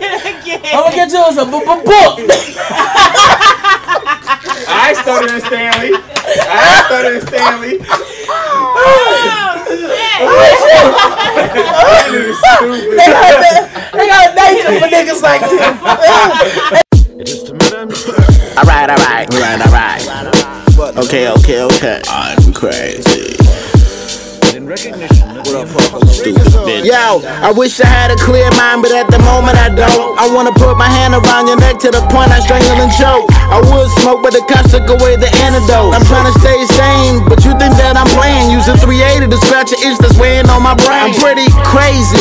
I'm gonna get you a book. book. I started in Stanley. I started in Stanley. Oh, they, got a, they got a nature for niggas like you. alright, alright, alright, alright. Okay, okay, okay. I'm crazy recognition what up, Stupid. Yo, I wish I had a clear mind, but at the moment I don't. I wanna put my hand around your neck to the point I strangle and choke. I would smoke, but the cops took away the antidote. I'm trying to stay sane, but you think that I'm playing. Using 380 to scratch an itch that's weighing on my brain. I'm pretty crazy.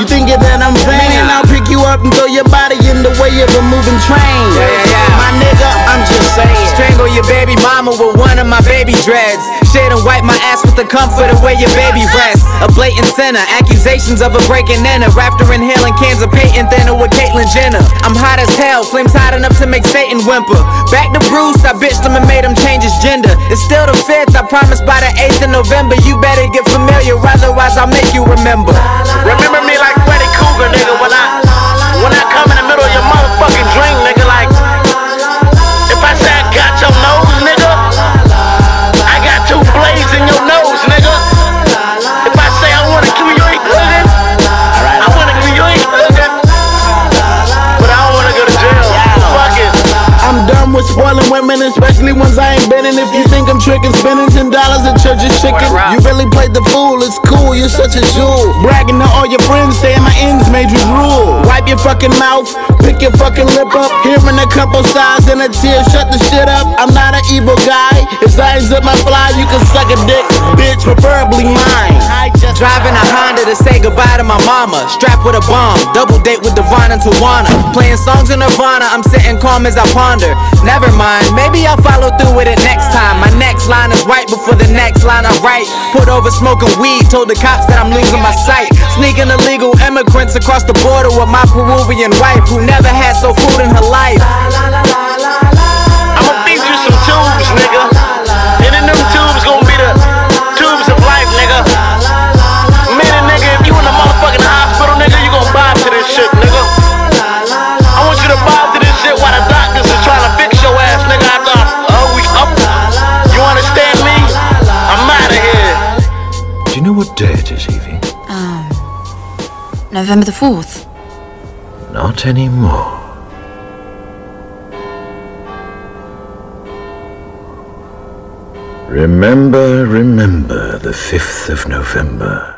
You thinking that I'm vain? I'll pick you up and throw your body in the way of a moving train. Yeah, yeah, yeah. My nigga, I'm just saying. Strangle your baby mama with one of my baby dreads. Shade and wipe my ass with the comfort of where your baby rests. A blatant sinner, accusations of a breaking in. A raptor inhaling cans of Peyton thinner with Caitlyn Jenner. I'm hot as hell, flames hot enough to make Satan whimper. Back to Bruce, I bitched him and made him change his gender. It's still the 5th, I promise by the 8th of November. You better get familiar, otherwise I'll make you remember. With spoiling women, especially ones I ain't been in. If you think I'm tricking, spending ten dollars at church is chicken. You really played the fool, it's cool, you're such a jewel. Bragging to all your friends, saying my ends made you rule. Wipe your fucking mouth, pick your fucking lip up. Hearing a couple sighs and a tear, shut the shit up. I'm not an evil guy. If signs up my fly, you can suck a dick, bitch, preferably mine. To say goodbye to my mama. Strapped with a bomb, double date with Devon and Tawana. Playing songs in Nirvana, I'm sitting calm as I ponder. Never mind, maybe I'll follow through with it next time. My next line is right before the next line I write. Put over smoking weed, told the cops that I'm losing my sight. Sneaking illegal immigrants across the border with my Peruvian wife who never had so food in her life. What day it is, Evey? Um, November the 4th. Not anymore. Remember, remember the 5th of November.